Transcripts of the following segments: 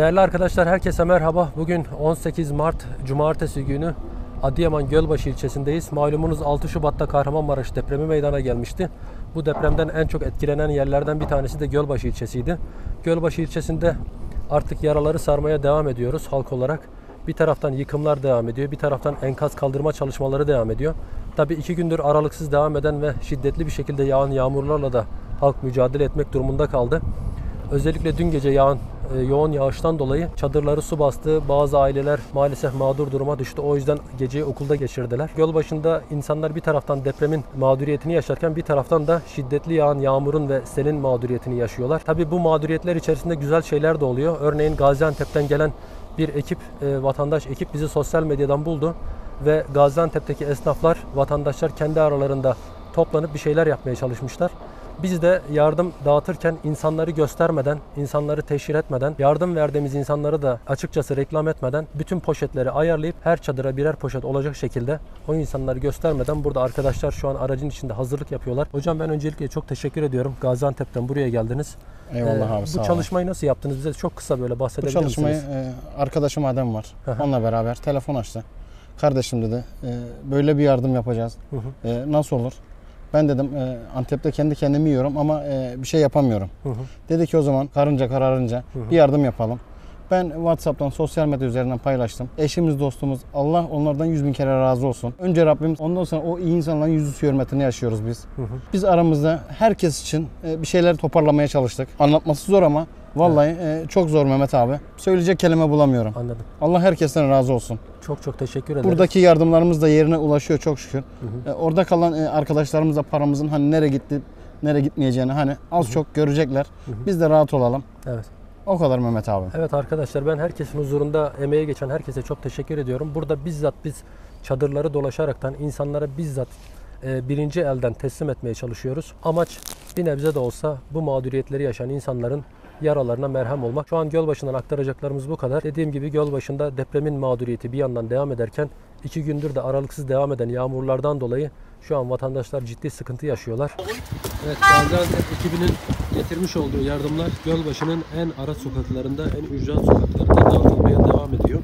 Değerli arkadaşlar herkese merhaba. Bugün 18 Mart Cumartesi günü Adıyaman Gölbaşı ilçesindeyiz. Malumunuz 6 Şubat'ta Kahramanmaraş depremi meydana gelmişti. Bu depremden en çok etkilenen yerlerden bir tanesi de Gölbaşı ilçesiydi. Gölbaşı ilçesinde artık yaraları sarmaya devam ediyoruz halk olarak. Bir taraftan yıkımlar devam ediyor, bir taraftan enkaz kaldırma çalışmaları devam ediyor. Tabii iki gündür aralıksız devam eden ve şiddetli bir şekilde yağan yağmurlarla da halk mücadele etmek durumunda kaldı. Özellikle dün gece yağan yoğun yağıştan dolayı çadırları su bastı. Bazı aileler maalesef mağdur duruma düştü. O yüzden geceyi okulda geçirdiler. Göl başında insanlar bir taraftan depremin mağduriyetini yaşarken bir taraftan da şiddetli yağan yağmurun ve selin mağduriyetini yaşıyorlar. Tabii bu mağduriyetler içerisinde güzel şeyler de oluyor. Örneğin Gaziantep'ten gelen bir ekip, e, vatandaş ekip bizi sosyal medyadan buldu ve Gaziantep'teki esnaflar, vatandaşlar kendi aralarında toplanıp bir şeyler yapmaya çalışmışlar. Biz de yardım dağıtırken insanları göstermeden, insanları teşhir etmeden, yardım verdiğimiz insanları da açıkçası reklam etmeden bütün poşetleri ayarlayıp her çadıra birer poşet olacak şekilde o insanları göstermeden burada arkadaşlar şu an aracın içinde hazırlık yapıyorlar. Hocam ben öncelikle çok teşekkür ediyorum. Gaziantep'ten buraya geldiniz. Eyvallah Ee, abi Bu çalışmayı nasıl yaptınız? Bize çok kısa böyle Bu bahsedebilir çalışmayı misiniz? e, arkadaşım Adem var. Hı hı. Onunla beraber telefon açtı. Kardeşim dedi e, böyle bir yardım yapacağız. Hı. E, nasıl olur? Ben dedim e, Antep'te kendi kendimi yiyorum ama e, bir şey yapamıyorum. Hı hı. Dedi ki o zaman karınca kararınca hı. bir yardım yapalım. Ben WhatsApp'tan, sosyal medya üzerinden paylaştım. Eşimiz, dostumuz, Allah onlardan yüz bin kere razı olsun. Önce Rabbimiz, ondan sonra o iyi insanların yüzü hürmetini yaşıyoruz biz. Hı hı. Biz aramızda herkes için e, bir şeyler toparlamaya çalıştık. Anlatması zor ama vallahi e, çok zor Mehmet abi. Söyleyecek kelime bulamıyorum. Anladım. Allah herkesten razı olsun. Çok çok teşekkür ederim. Buradaki yardımlarımız da yerine ulaşıyor çok şükür. hı. E, Orada kalan e, arkadaşlarımız da paramızın hani nereye gitti, nereye gitmeyeceğini hani az çok görecekler. Biz de rahat olalım. Evet. O kadar Mehmet abi. Evet arkadaşlar ben herkesin huzurunda emeğe geçen herkese çok teşekkür ediyorum. Burada bizzat biz çadırları dolaşaraktan insanlara bizzat e, birinci elden teslim etmeye çalışıyoruz. Amaç bir nebze de olsa bu mağduriyetleri yaşayan insanların yaralarına merhem olmak. Şu an Gölbaşı'ndan aktaracaklarımız bu kadar. Dediğim gibi Gölbaşı'nda depremin mağduriyeti bir yandan devam ederken iki gündür de aralıksız devam eden yağmurlardan dolayı şu an vatandaşlar ciddi sıkıntı yaşıyorlar. Evet Gaziantep ekibinin getirmiş olduğu yardımlar Gölbaşı'nın en ara sokaklarında, en ücra sokaklarında dağıtılmaya devam ediyor.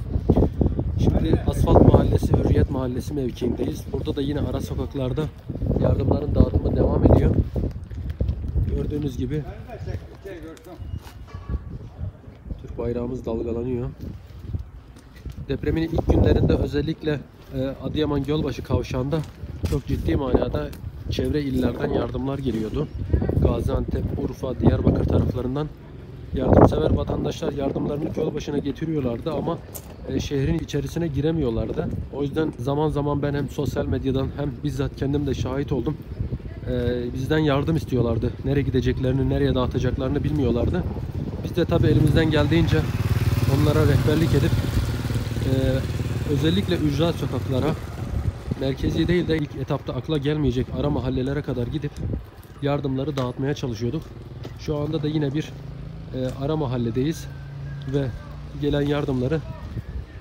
Şimdi Asfalt Mahallesi, Hürriyet Mahallesi mevkiindeyiz. Burada da yine ara sokaklarda yardımların dağıtımı devam ediyor. Gördüğünüz gibi Türk bayrağımız dalgalanıyor. Depremin ilk günlerinde özellikle e, Adıyaman Gölbaşı kavşağında çok ciddi manada çevre illerden yardımlar geliyordu. Gaziantep, Urfa, Diyarbakır taraflarından yardımsever vatandaşlar yardımlarını Gölbaşı'na getiriyorlardı ama e, şehrin içerisine giremiyorlardı. O yüzden zaman zaman ben hem sosyal medyadan hem bizzat kendim de şahit oldum. E, bizden yardım istiyorlardı. Nereye gideceklerini, nereye dağıtacaklarını bilmiyorlardı. Biz de tabii elimizden geldiğince onlara rehberlik edip e, özellikle ücra sokaklara merkezi değil de ilk etapta akla gelmeyecek ara mahallelere kadar gidip yardımları dağıtmaya çalışıyorduk. Şu anda da yine bir e, ara mahalledeyiz ve gelen yardımları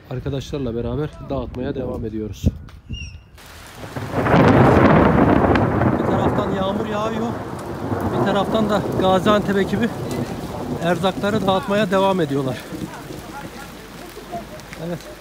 arkadaşlarla beraber dağıtmaya devam ediyoruz. Bir taraftan yağmur yağıyor. Bir taraftan da Gaziantep ekibi erzakları dağıtmaya devam ediyorlar. Evet.